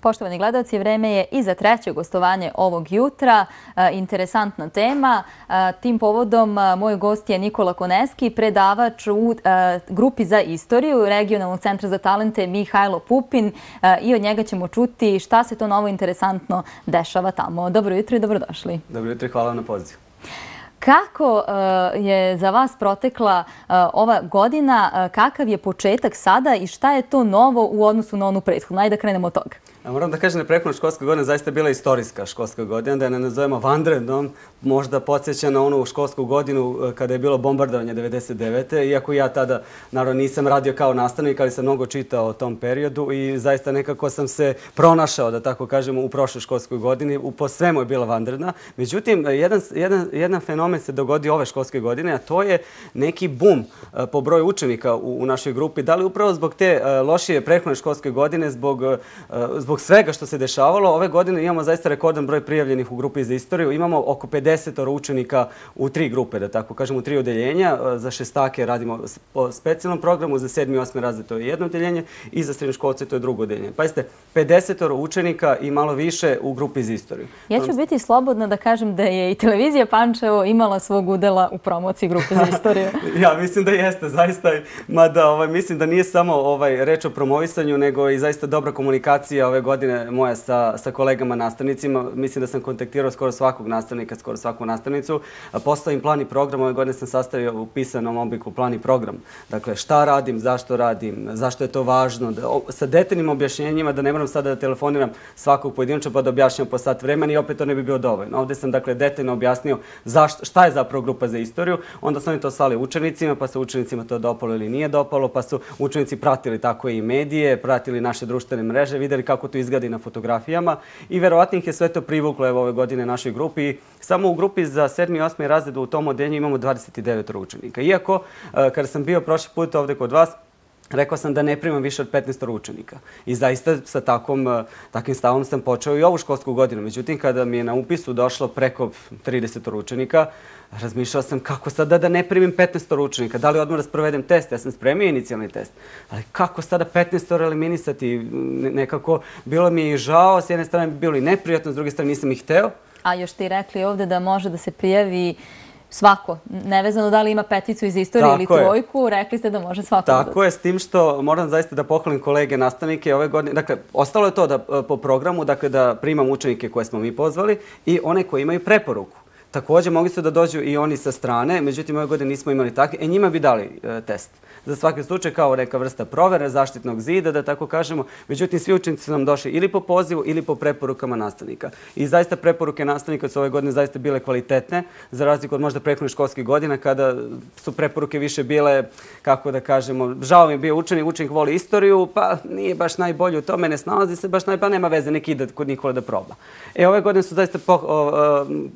Poštovani gledalci, vreme je i za treće gostovanje ovog jutra. E, interesantna tema. E, tim povodom e, moj gost je Nikola Koneski, predavač u grupi za istoriju regionalnog centra za talente Mihajlo Pupin i od njega ćemo čuti šta se to novo interesantno dešava tamo. Dobro jutro i dobrodošli. Dobro jutro i hvala vam na pozivu. Kako je za vas protekla ova godina, kakav je početak sada i šta je to novo u odnosu na onu prethodnu? Ajde da krenemo od toga. Moram da kažem da je prethodna školska godina zaista bila istorijska školska godina, da je ne nazovemo vanrednom, možda podsjeća na onu školsku godinu e, kada je bilo bombardovanje 99. Iako ja tada, naravno, nisam radio kao nastavnik, ali sam mnogo čitao o tom periodu i zaista nekako sam se pronašao, da tako kažemo, u prošloj školskoj godini. Po svemu je bila vanredna. Međutim, jedan, jedan, jedan fenomen se dogodi ove školske godine, a to je neki bum e, po broju učenika u, u našoj grupi. Da li upravo zbog te e, lošije prethodne školske godine, zbog, zbog zbog svega što se dešavalo, ove godine imamo zaista rekordan broj prijavljenih u grupi za istoriju. Imamo oko 50 učenika u tri grupe, da tako kažemo, u tri odeljenja. Za šestake radimo po specijalnom programu, za sedmi i osmi razred to je jedno odeljenje i za srednje školce to je drugo odeljenje. Pazite, 50 učenika i malo više u grupi za istoriju. Ja ću biti slobodna da kažem da je i televizija Pančevo imala svog udela u promociji grupe za istoriju. ja, mislim da jeste, zaista. Mada ovaj, mislim da nije samo ovaj, reč o promovisanju, nego i zaista dobra komunikacija ove godine moja sa, sa kolegama nastavnicima. Mislim da sam kontaktirao skoro svakog nastavnika, skoro svaku nastavnicu. Postavim plan i program. Ove godine sam sastavio u pisanom obliku plan i program. Dakle, šta radim, zašto radim, zašto je to važno. Da, o, sa detaljnim objašnjenjima, da ne moram sada da telefoniram svakog pojedinča pa da objašnjam po sat vremena i opet to ne bi bilo dovoljno. Ovde sam dakle detaljno objasnio zašto, šta je zapravo grupa za istoriju. Onda su oni to slali učenicima, pa se učenicima to dopalo ili nije dopalo, pa su učenici pratili tako i medije, pratili naše društvene mreže, videli kako to izgledi na fotografijama i verovatno ih je sve to privuklo evo ove godine našoj grupi. Samo u grupi za 7. i 8. razred u tom odeljenju imamo 29 učenika. Iako, e, kada sam bio prošli put ovde kod vas, Rekao sam da ne primam više od 15 učenika. I zaista sa takom, eh, takvim stavom sam počeo i ovu školsku godinu. Međutim, kada mi je na upisu došlo preko 30 učenika, razmišljao sam kako sada da ne primim 15 učenika, da li odmah da sprovedem test, ja sam spremio inicijalni test, ali kako sada 15 eliminisati, nekako bilo mi je žao, s jedne strane bi bilo i neprijatno, s druge strane nisam ih hteo. A još ti rekli ovde da može da se prijavi svako, nevezano da li ima peticu iz istorije ili trojku, rekli ste da može svako. Tako je, s tim što moram zaista da pohvalim kolege nastavnike ove godine. Dakle, ostalo je to da po programu, dakle, da primam učenike koje smo mi pozvali i one koji imaju preporuku. Također mogli su da dođu i oni sa strane, međutim ove godine nismo imali takve. E njima bi dali e, test. Za svaki slučaj kao neka vrsta provere zaštitnog zida, da tako kažemo. Međutim, svi učenici su nam došli ili po pozivu ili po preporukama nastavnika. I zaista preporuke nastavnika su ove godine zaista bile kvalitetne, za razliku od možda prethodnih školskih godina, kada su preporuke više bile, kako da kažemo, žao mi je bio učenik, učenik voli istoriju, pa nije baš najbolje u tome, ne snalazi se baš naj, pa nema veze, neki ide kod Nikola da proba. E, ove godine su zaista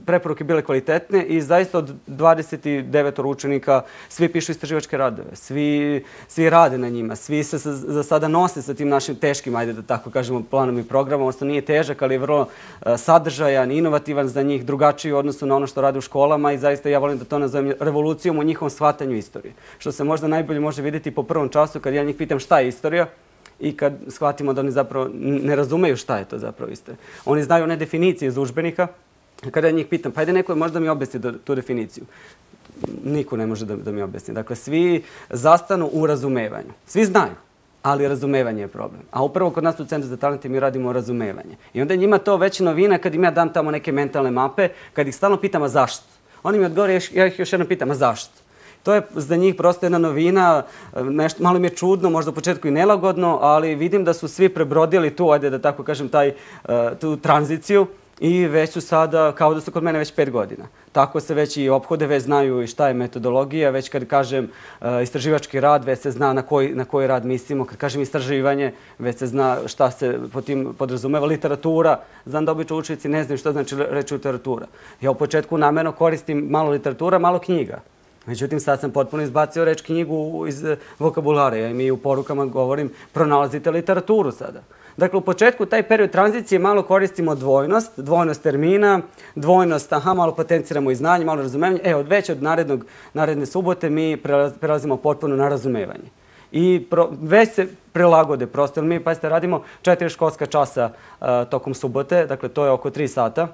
preporuke bile kvalitetne i zaista od 29 učenika svi pišu istraživačke radove, svi, svi rade na njima, svi se za sada nose sa tim našim teškim, ajde da tako kažemo, planom i programom. Osto nije težak, ali je vrlo e, sadržajan, inovativan za njih, drugačiji u odnosu na ono što rade u školama i zaista ja volim da to nazovem revolucijom u njihovom shvatanju istorije. Što se možda najbolje može vidjeti po prvom času kad ja njih pitam šta je istorija, i kad shvatimo da oni zapravo ne razumeju šta je to zapravo istorija. Oni znaju one definicije iz užbenika, kada njih pitam, pa ajde neko možda mi objasni tu definiciju. Niko ne može da, da mi objasni. Dakle, svi zastanu u razumevanju. Svi znaju, ali razumevanje je problem. A upravo kod nas u Centru za talente mi radimo razumevanje. I onda njima to već novina kad im ja dam tamo neke mentalne mape, kad ih stalno pitam, a zašto? Oni mi odgovore, ja ih još jednom pitam, a zašto? To je za njih prosto jedna novina, nešto, malo mi je čudno, možda u početku i nelagodno, ali vidim da su svi prebrodili tu, ajde da tako kažem, taj, eh, tu tranziciju i već su sada, kao da su kod mene već pet godina. Tako se već i obhode, već znaju i šta je metodologija, već kad kažem e, istraživački rad, već se zna na koji, na koji rad mislimo. Kad kažem istraživanje, već se zna šta se po tim podrazumeva. Literatura, znam da obično učenici ne znaju šta znači reći literatura. Ja u početku namjerno koristim malo literatura, malo knjiga. Međutim, sad sam potpuno izbacio reč knjigu iz e, vokabulara. Ja im i u porukama govorim, pronalazite literaturu sada. Dakle, u početku taj period tranzicije malo koristimo dvojnost, dvojnost termina, dvojnost, aha, malo potenciramo i znanje, malo razumevanje. E, od već od narednog, naredne subote mi prelazimo potpuno na razumevanje. I već se prilagode prosto. Mi, pazite, radimo četiri školska časa e, tokom subote, dakle to je oko tri sata.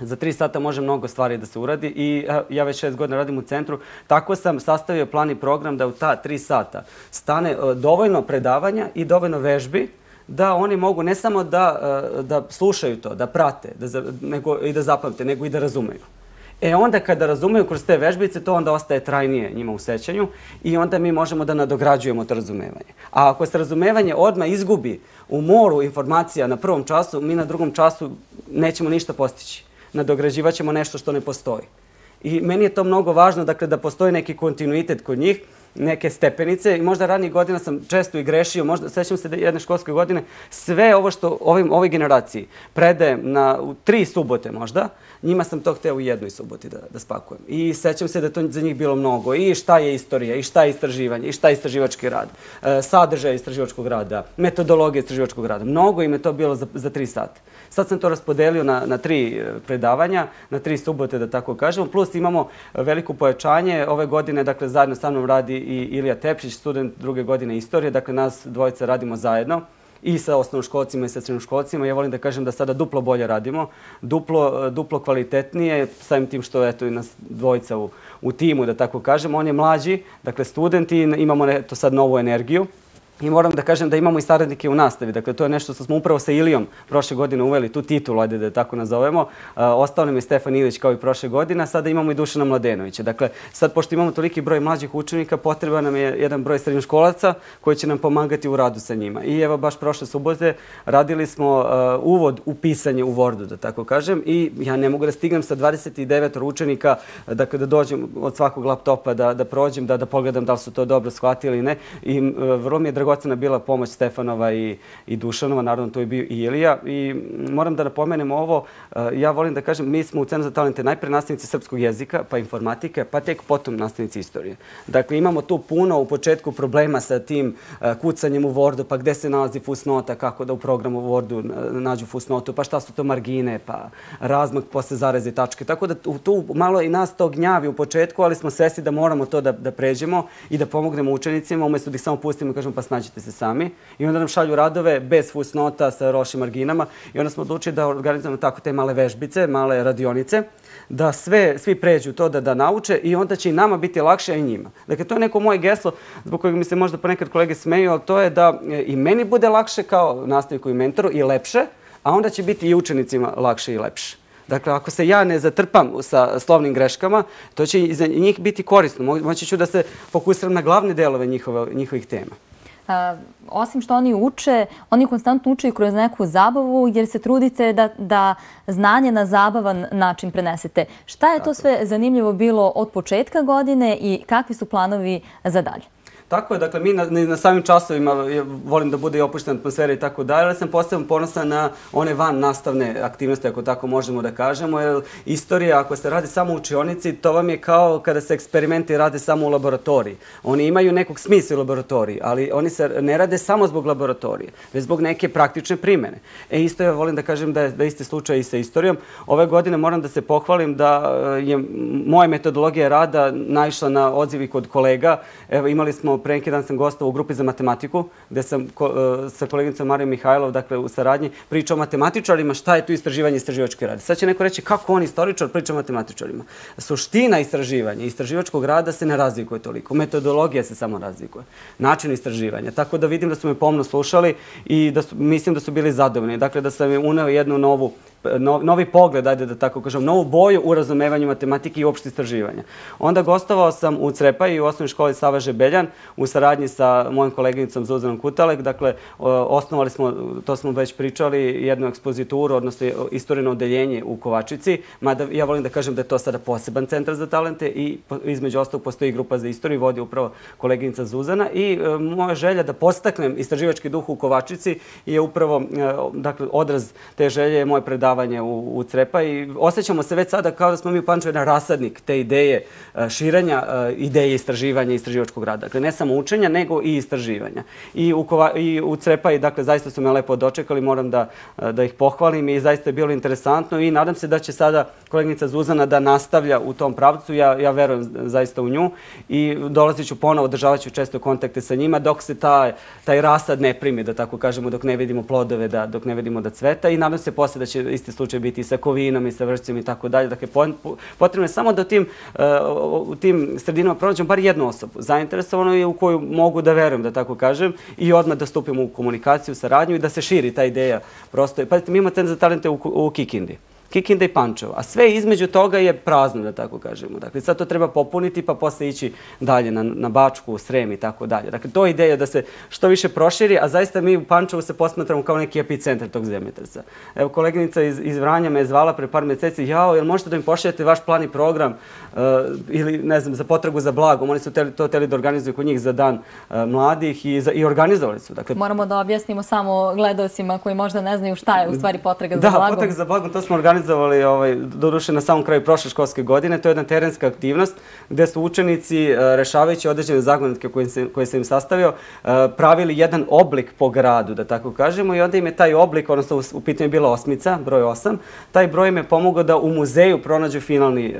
Za tri sata može mnogo stvari da se uradi i e, ja već šest godina radim u centru. Tako sam sastavio plan i program da u ta tri sata stane e, dovoljno predavanja i dovoljno vežbi da oni mogu ne samo da, eh, da slušaju to, da prate da, nego, i da zapamte, nego i da razumeju. E onda kada razumeju kroz te vežbice, to onda ostaje trajnije njima u sećanju i onda mi možemo da nadograđujemo to razumevanje. A ako se razumevanje odmah izgubi u moru informacija na prvom času, mi na drugom času nećemo ništa postići. Nadograđivaćemo nešto što ne postoji. I meni je to mnogo važno dakle, da postoji neki kontinuitet kod njih, neke stepenice. I možda ranije godina sam često i grešio, možda sećam se da jedne školske godine, sve ovo što ovim, ovoj generaciji predajem na u tri subote možda, njima sam to hteo u jednoj suboti da, da spakujem. I sećam se da to za njih bilo mnogo. I šta je istorija, i šta je istraživanje, i šta je istraživački rad, e, sadržaj istraživačkog rada, metodologija istraživačkog rada. Mnogo im je to bilo za, za tri sata. Sad sam to raspodelio na, na tri e, predavanja, na tri subote, da tako kažemo. Plus imamo veliko pojačanje. Ove godine, dakle, zajedno sa mnom radi i Ilija Tepšić, student druge godine istorije. Dakle, nas dvojica radimo zajedno i sa osnovnoškolcima i sa srednjoškolcima. Ja volim da kažem da sada duplo bolje radimo, duplo, e, duplo kvalitetnije, samim tim što eto, i nas dvojica u, u timu, da tako kažem. On je mlađi, dakle student i imamo to sad novu energiju. I moram da kažem da imamo i saradnike u nastavi. Dakle, to je nešto što smo upravo sa Ilijom prošle godine uveli, tu titulu, ajde da je tako nazovemo. E, ostao nam je Stefan Ilić kao i prošle godine, a sada imamo i Dušana Mladenovića. Dakle, sad pošto imamo toliki broj mlađih učenika, potreba nam je jedan broj srednjoškolaca koji će nam pomagati u radu sa njima. I evo, baš prošle subote radili smo e, uvod u pisanje u Wordu, da tako kažem. I ja ne mogu da stignem sa 29 učenika, dakle, da dođem od svakog laptopa, da, da prođem, da, da pogledam da li su to dobro shvatili ili ne. I e, vrlo mi je dragocena bila pomoć Stefanova i, i Dušanova, naravno to je bio i Ilija. I moram da napomenem ovo, eh, ja volim da kažem, mi smo u Centru za talente najpre nastavnici srpskog jezika, pa informatike, pa tek potom nastavnici istorije. Dakle, imamo tu puno u početku problema sa tim eh, kucanjem u Wordu, pa gde se nalazi fusnota, kako da u programu Wordu eh, nađu fusnotu, pa šta su to margine, pa razmak posle zareze i tačke. Tako da tu malo i nas to gnjavi u početku, ali smo svesni da moramo to da, da pređemo i da pomognemo učenicima, umjesto da ih samo pustimo i kažemo pa snađite se sami. I onda nam šalju radove bez fusnota sa rošim marginama i onda smo odlučili da organizujemo tako te male vežbice, male radionice, da sve, svi pređu to da, da nauče i onda će i nama biti lakše i njima. Dakle, to je neko moje geslo zbog kojeg mi se možda ponekad kolege smeju, ali to je da e, i meni bude lakše kao nastavniku i mentoru i lepše, a onda će biti i učenicima lakše i lepše. Dakle, ako se ja ne zatrpam sa slovnim greškama, to će i za njih biti korisno. Moći ću da se fokusiram na glavne delove njihove, njihovih tema osim što oni uče, oni konstantno uče i kroz neku zabavu jer se trudite da, da znanje na zabavan način prenesete. Šta je to sve zanimljivo bilo od početka godine i kakvi su planovi za dalje? Tako je, dakle, mi na, na samim časovima volim da bude i opuštena atmosfera i tako dalje, ali sam posebno ponosan na one van nastavne aktivnosti, ako tako možemo da kažemo, jer istorija, ako se radi samo u učionici, to vam je kao kada se eksperimenti rade samo u laboratoriji. Oni imaju nekog smisla u laboratoriji, ali oni se ne rade samo zbog laboratorije, već zbog neke praktične primene. E, isto ja volim da kažem da je, da isti slučaj i sa istorijom. Ove godine moram da se pohvalim da e, je moja metodologija rada naišla na odzivi kod kolega. Evo, imali smo pre neki dan sam gostao u grupi za matematiku, gde sam ko, e, sa koleginicom Marijom Mihajlov, dakle u saradnji, pričao o matematičarima šta je tu istraživanje istraživačkog rada. Sad će neko reći kako on istoričar priča o matematičarima. Suština istraživanja istraživačkog rada se ne razlikuje toliko. Metodologija se samo razlikuje. Način istraživanja. Tako da vidim da su me pomno slušali i da su, mislim da su bili zadovoljni. Dakle, da sam uneo jednu novu novi pogled, ajde da tako kažem, novu boju u razumevanju matematike i uopšte istraživanja. Onda gostovao sam u Crepaju u osnovnoj školi Sava Žebeljan u saradnji sa mojim koleginicom Zuzanom Kutalek. Dakle, osnovali smo, to smo već pričali, jednu ekspozituru, odnosno istorijno odeljenje u Kovačici. Mada ja volim da kažem da je to sada poseban centar za talente i između ostalog postoji grupa za istoriju, vodi upravo koleginica Zuzana. I e, moja želja da postaknem istraživački duh u Kovačici je upravo e, dakle, odraz te želje je moje predavanje davanje u, u Crepa i osjećamo se već sada kao da smo mi u Pančevu jedan rasadnik te ideje e, širenja, e, ideje istraživanja i istraživačkog rada. Dakle, ne samo učenja, nego i istraživanja. I u, Kova, i u Crepa i dakle, zaista su me lepo dočekali, moram da, e, da ih pohvalim i zaista je bilo interesantno i nadam se da će sada kolegnica Zuzana da nastavlja u tom pravcu. Ja, ja verujem zaista u nju i dolazit ću ponovo, održavat ću često kontakte sa njima dok se ta, taj rasad ne primi, da tako kažemo, dok ne vidimo plodove, da, dok ne vidimo da cveta i nadam se posle da će isti slučaj biti i sa kovinom i sa vršcem i tako dalje. Dakle, potrebno je samo da u tim, e, u tim sredinama pronađem bar jednu osobu zainteresovano i u koju mogu da verujem, da tako kažem, i odmah da stupimo u komunikaciju, saradnju i da se širi ta ideja. Prosto, pazite, mi imamo centar za talente u, u Kikindi. Kikinda i Pančevo. A sve između toga je prazno, da tako kažemo. Dakle, sad to treba popuniti pa posle ići dalje na, na Bačku, Srem i tako dalje. Dakle, to je ideja da se što više proširi, a zaista mi u Pančevu se posmatramo kao neki epicentar tog zemljetrca. Evo, koleginica iz, iz Vranja me je zvala pre par meseci, jao, jel možete da mi pošaljete vaš plan i program uh, ili, ne znam, za potragu za blagom? Oni su teli, to teli da organizuju kod njih za dan uh, mladih i, za, i organizovali su. Dakle, Moramo da objasnimo samo gledalcima koji možda ne znaju šta je u stvari potraga za blagom. Da, potraga za blagom, to smo organizovali organizovali, ovaj, doduše na samom kraju prošle školske godine. To je jedna terenska aktivnost gde su učenici, e, rešavajući određene zagonetke koje se, koje se im sastavio, e, pravili jedan oblik po gradu, da tako kažemo, i onda im je taj oblik, odnosno u pitanju je bila osmica, broj osam, taj broj im je pomogao da u muzeju pronađu finalni e,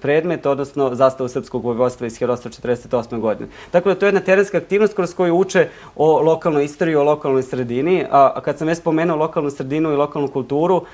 predmet, odnosno zastavu Srpskog vojvodstva iz 1948. godine. Tako da to je jedna terenska aktivnost kroz koju uče o lokalnoj istoriji, o lokalnoj sredini, a kad sam već spomenuo lokalnu sredinu i lokalnu kulturu,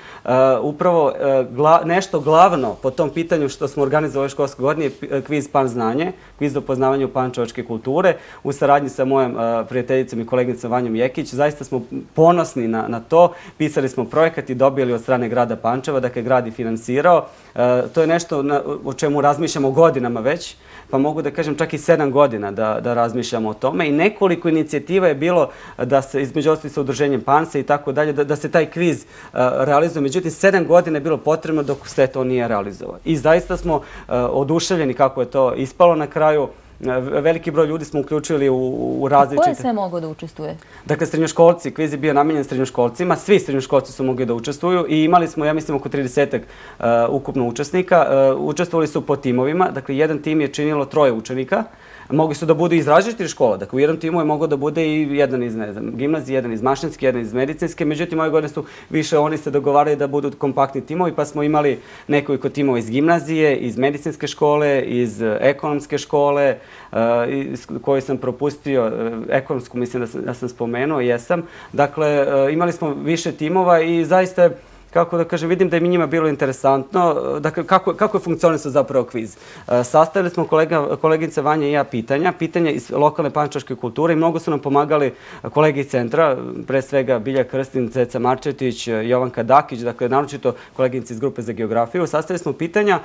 upravo E, nešto glavno po tom pitanju što smo organizovali školske godine e, kviz Pan znanje, kviz do poznavanju pančevačke kulture u saradnji sa mojom e, prijateljicom i kolegnicom Vanjom Jekić. Zaista smo ponosni na, na to. Pisali smo projekat i dobili od strane grada Pančeva, dakle grad je finansirao. Eh, to je nešto na, o čemu razmišljamo godinama već, pa mogu da kažem čak i sedam godina da, da razmišljamo o tome i nekoliko inicijativa je bilo da se između ostali sa udruženjem Pansa i tako dalje, da, da se taj kviz eh, realizuje. Međutim, sedam godina je bilo potrebno dok sve to nije realizovao. I zaista smo eh, oduševljeni kako je to ispalo na kraju. Veliki broj ljudi smo uključili u, u različite... Ko je sve mogo da učestvuje? Dakle, srednjoškolci. Kviz je bio namenjen srednjoškolcima. Svi srednjoškolci su mogli da učestvuju i imali smo, ja mislim, oko 30 uh, ukupno učesnika. Uh, učestvovali su po timovima. Dakle, jedan tim je činilo troje učenika mogli su da budu iz različitih škola. Dakle, u jednom timu je mogao da bude i jedan iz ne znam, gimnazije, jedan iz mašinske, jedan iz medicinske. Međutim, ove godine su više oni se dogovarali da budu kompaktni timovi, pa smo imali nekoliko timova iz gimnazije, iz medicinske škole, iz eh, ekonomske škole, eh, uh, koji sam propustio, eh, ekonomsku mislim da sam, da sam spomenuo, jesam. Dakle, uh, imali smo više timova i zaista kako da kažem, vidim da je mi njima bilo interesantno. Eh, dakle, kako, kako je funkcionisao zapravo kviz? Eh, sastavili smo kolega, kolegice Vanja i ja pitanja, pitanja iz lokalne pančaške kulture i mnogo su nam pomagali kolegi iz centra, pre svega Bilja Krstin, Ceca Marčetić, eh, Jovanka Dakić, dakle, naročito koleginici iz grupe za geografiju. Sastavili smo pitanja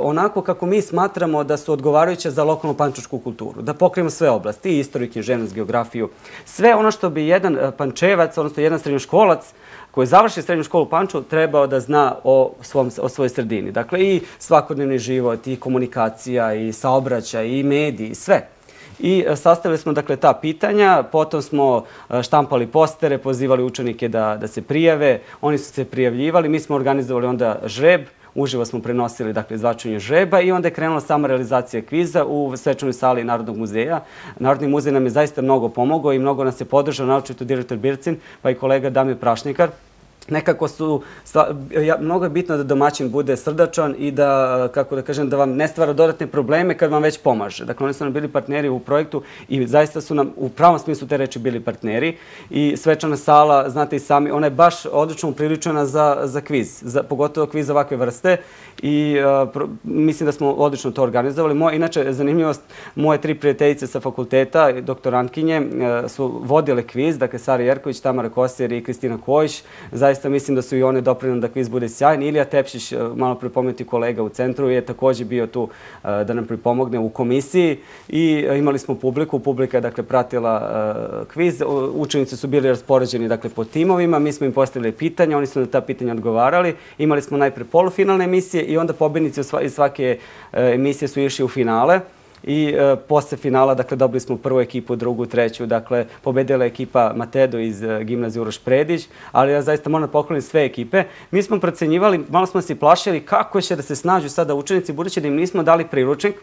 onako kako mi smatramo da su odgovarajuće za lokalnu pančašku kulturu, da pokrijemo sve oblasti, i istoriju, književnost, geografiju, sve ono što bi jedan pančevac, odnosno jedan srednjoškolac, koji završi srednju školu u Panču trebao da zna o, svom, o svojoj sredini. Dakle, i svakodnevni život, i komunikacija, i saobraćaj, i mediji, sve. I e, sastavili smo dakle ta pitanja, potom smo e, štampali postere, pozivali učenike da, da se prijave, oni su se prijavljivali, mi smo organizovali onda žreb, uživo smo prenosili dakle, izvačanje žreba i onda je krenula sama realizacija kviza u svečanoj sali Narodnog muzeja. Narodni muzej nam je zaista mnogo pomogao i mnogo nas je podržao, naočito direktor Bircin, pa i kolega Damir Prašnikar nekako su, ja, mnogo je bitno da domaćin bude srdačan i da, kako da kažem, da vam ne stvara dodatne probleme kad vam već pomaže. Dakle, oni su nam bili partneri u projektu i zaista su nam u pravom smislu te reči bili partneri. I svečana sala, znate i sami, ona je baš odlično upriličena za, za kviz, za, pogotovo kviz ovakve vrste i uh, pro, mislim da smo odlično to organizovali. Moje, inače, zanimljivost, moje tri prijateljice sa fakulteta, doktorantkinje, uh, su vodile kviz, dakle, Sara Jerković, Tamara Kosir i Kristina Kojić. Zaista mislim da su i one doprinali da kviz bude sjajan. Ilija Tepšić, e, malo pripomenuti kolega u centru, je također bio tu e, da nam pripomogne u komisiji i e, imali smo publiku. Publika je, dakle, pratila kviz. Učenici su bili raspoređeni, dakle, po timovima. Mi smo im postavili pitanja, oni su na ta pitanja odgovarali. Imali smo najpre polufinalne emisije i onda pobjednici iz svake emisije su išli u finale i e, posle finala dakle, dobili smo prvu ekipu, drugu, treću. Dakle, pobedila je ekipa Matedo iz e, gimnazije Uroš Predić, ali ja zaista moram pokloniti sve ekipe. Mi smo procenjivali, malo smo se plašili kako će da se snađu sada učenici, budući da im nismo dali priručnik,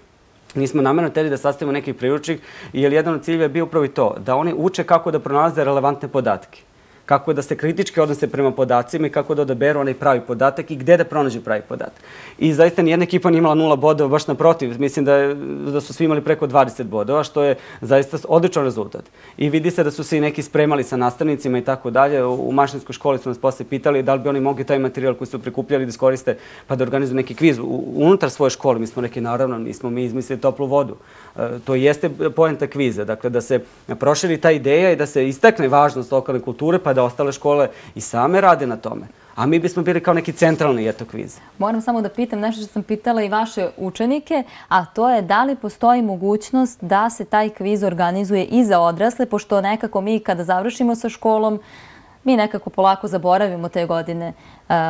Nismo namjerno teli da sastavimo neki priručnik, jer jedan od ciljeva je bio upravo i to, da oni uče kako da pronalaze relevantne podatke kako da se kritički odnose prema podacima i kako da odaberu onaj pravi podatak i gde da pronađu pravi podatak. I zaista nijedna ekipa nije imala nula bodova, baš naprotiv. Mislim da, je, da su svi imali preko 20 bodova, što je zaista odličan rezultat. I vidi se da su se i neki spremali sa nastavnicima i tako dalje. U mašinskoj školi su nas posle pitali da li bi oni mogli taj materijal koji su prikupljali da iskoriste pa da organizuju neki kviz unutar svoje škole. Mi smo neki, naravno, nismo mi izmislili toplu vodu. E, to jeste poenta kviza, dakle da se proširi ta ideja i da se istakne važnost lokalne kulture, pa da ostale škole i same rade na tome. A mi bismo bili kao neki centralni eto kviz. Moram samo da pitam nešto što sam pitala i vaše učenike, a to je da li postoji mogućnost da se taj kviz organizuje i za odrasle, pošto nekako mi kada završimo sa školom, mi nekako polako zaboravimo te godine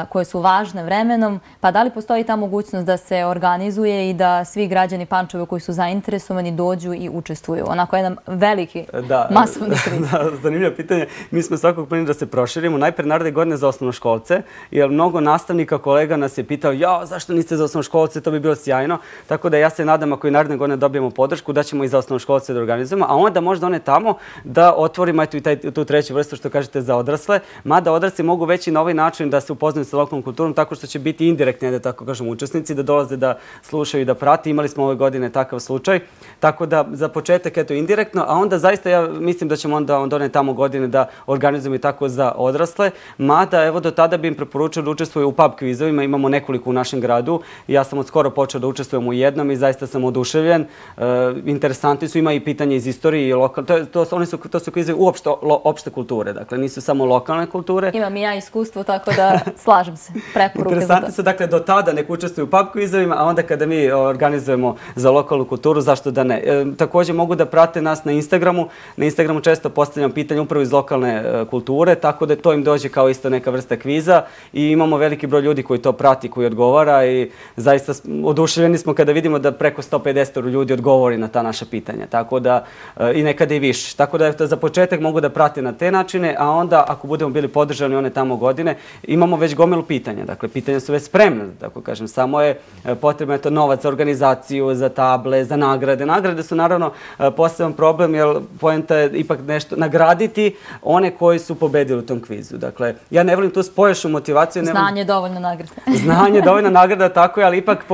koje su važne vremenom, pa da li postoji ta mogućnost da se organizuje i da svi građani Pančeva koji su zainteresovani dođu i učestvuju? Onako jedan veliki masovni kriz. Zanimljivo pitanje. Mi smo svakog planili da se proširimo. Najprej narode godine za osnovno školce, jer mnogo nastavnika, kolega nas je pitao ja, zašto niste za osnovno školce, to bi bilo sjajno. Tako da ja se nadam ako i naredne godine dobijemo podršku, da ćemo i za osnovno školce da organizujemo, a onda možda one tamo da otvorimo i tu treću vrstu što kažete za odrasle, mada odrasli mogu već i na ovaj način da se upoznaju sa lokalnom kulturom tako što će biti indirektni, da tako kažem, učesnici, da dolaze da slušaju i da prati. Imali smo ove godine takav slučaj. Tako da za početak je to indirektno, a onda zaista ja mislim da ćemo onda onda one tamo godine da organizujemo i tako za odrasle. Mada, evo do tada bi im preporučio da učestvuju u pub kvizovima. Imamo nekoliko u našem gradu. Ja sam od skoro počeo da učestvujem u jednom i zaista sam oduševljen. E, interesantni su, ima i pitanje iz istorije i lokal. To, to, oni su, to su kvizovi uopšte opšte kulture, dakle nisu samo lokalne kulture. Imam i ja iskustvo, tako da slažem se, preporuke za to. Su, dakle, do tada nek učestvuju u pub kvizovima, a onda kada mi organizujemo za lokalnu kulturu, zašto da ne? E, također mogu da prate nas na Instagramu. Na Instagramu često postavljam pitanje upravo iz lokalne e, kulture, tako da to im dođe kao isto neka vrsta kviza i imamo veliki broj ljudi koji to prati, koji odgovara i zaista oduševljeni smo kada vidimo da preko 150 ljudi odgovori na ta naša pitanja, tako da e, i nekada i više. Tako da za početak mogu da prate na te načine, a onda ako budemo bili podržani one tamo godine, imamo već gomilu pitanja. Dakle, pitanja su već spremne, tako kažem. Samo je e, potrebno to novac za organizaciju, za table, za nagrade. Nagrade su naravno e, poseban problem, jer poenta je ipak nešto nagraditi one koji su pobedili u tom kvizu. Dakle, ja ne volim tu spoješu motivaciju. Znanje je dovoljno nagrada. Znanje je dovoljno nagrada, tako je, ali ipak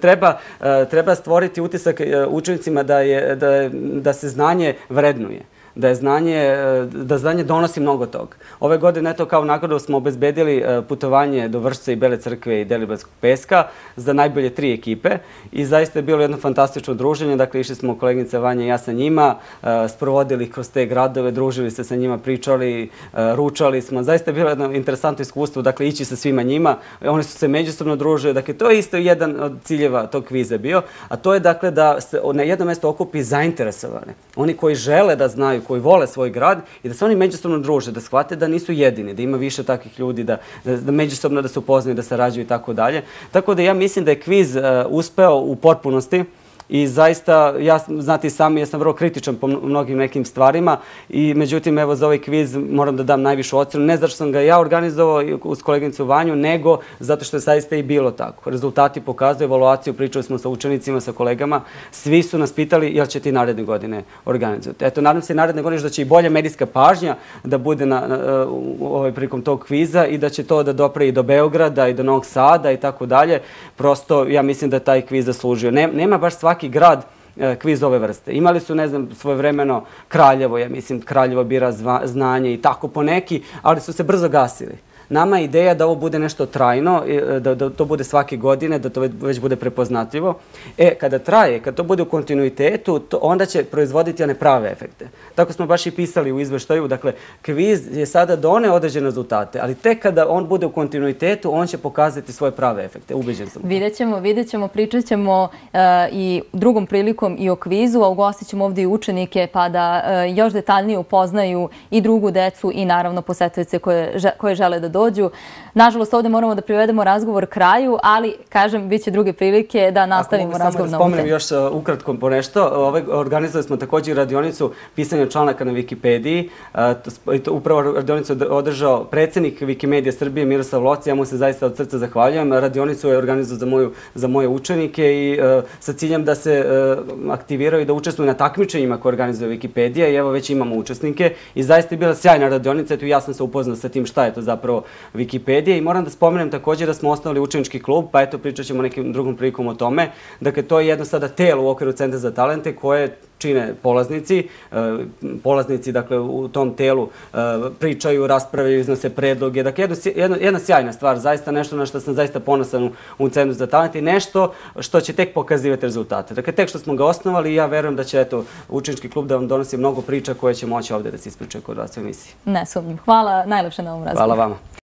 treba, e, treba stvoriti utisak učenicima da, je, da, da se znanje vrednuje da je znanje, e, da znanje donosi mnogo tog. Ove godine, eto, kao nagradu smo obezbedili e, putovanje do Vršca i Bele crkve i Deliblatskog peska za najbolje tri ekipe i zaista je bilo jedno fantastično druženje. Dakle, išli smo kolegnice Vanja i ja sa njima, e, sprovodili kroz te gradove, družili se sa njima, pričali, ručali smo. Zaista je bilo jedno interesantno iskustvo, dakle, ići sa svima njima. Oni su se međusobno družili. Dakle, to je isto jedan od ciljeva tog kvize bio, a to je, dakle, da se na jedno mesto okupi zainteresovane. Oni koji žele da znaju koji vole svoj grad i da se oni međusobno druže, da shvate da nisu jedini, da ima više takvih ljudi, da, da, da međusobno da se upoznaju, da sarađuju i tako dalje. Tako da ja mislim da je kviz uh, uspeo u potpunosti. I zaista, ja znate i sami, ja sam vrlo kritičan po mnogim nekim stvarima i međutim, evo za ovaj kviz moram da dam najvišu ocenu. Ne zato što sam ga ja organizovao uz koleginicu Vanju, nego zato što je zaista i bilo tako. Rezultati pokazuju evaluaciju, pričali smo sa učenicima, sa kolegama. Svi su nas pitali jel će ti naredne godine organizovati. Eto, nadam se naredne godine da će i bolja medijska pažnja da bude na, na, u ovaj prilikom tog kviza i da će to da dopre i do Beograda i do Novog Sada i tako dalje. Prosto, ja mislim da taj kviz zaslužio. Ne, Nema baš svaki svaki grad e, kviz ove vrste. Imali su, ne znam, svoje vremeno Kraljevo, ja mislim, Kraljevo bira znanje i tako poneki, ali su se brzo gasili. Nama je ideja da ovo bude nešto trajno, e, da, da to bude svake godine, da to već bude prepoznatljivo. E, kada traje, kada to bude u kontinuitetu, to onda će proizvoditi one prave efekte. Tako smo baš i pisali u izveštaju. Dakle, kviz je sada done određene rezultate, ali tek kada on bude u kontinuitetu, on će pokazati svoje prave efekte. Ubeđen sam. Vidjet ćemo, vidjet ćemo, pričat ćemo uh, i drugom prilikom i o kvizu, a ugostit ćemo ovdje i učenike pa da uh, još detaljnije upoznaju i drugu decu i naravno posetovice koje, koje žele da dođu dođu. Nažalost, ovdje moramo da privedemo razgovor kraju, ali, kažem, bit će druge prilike da nastavimo razgovor na temu. Ako mogu samo spomenem još uh, ukratko po nešto, ovaj, organizovali smo također radionicu pisanja članaka na Wikipediji. Uh, upravo radionicu održao predsjednik Wikimedia Srbije Miroslav Loci. Ja mu se zaista od srca zahvaljujem. Radionicu je organizovao za, moju, za moje učenike i uh, sa ciljem da se aktiviraju i da učestvuju na takmičenjima koje organizuje Wikipedia. I evo već imamo učesnike. I zaista je bila sjajna radionica. Ja sam se upoznao sa tim šta je to zapravo Wikipedia. I moram da spomenem također da smo osnovali učenički klub, pa eto pričat ćemo nekim drugom prilikom o tome. Dakle, to je jedno sada telo u okviru Centra za talente koje čine polaznici. E, polaznici, dakle, u tom telu e, pričaju, raspravaju, iznose predloge. Dakle, jedna, jedna sjajna stvar, zaista nešto na što sam zaista ponosan u Centru za talente i nešto što će tek pokazivati rezultate. Dakle, tek što smo ga osnovali, ja verujem da će eto, učenički klub da vam donosi mnogo priča koje će moći ovdje da se ispričaju kod vas u emisiji. Ne sumnjim. Hvala najlepše na ovom razgovoru. Hvala vama.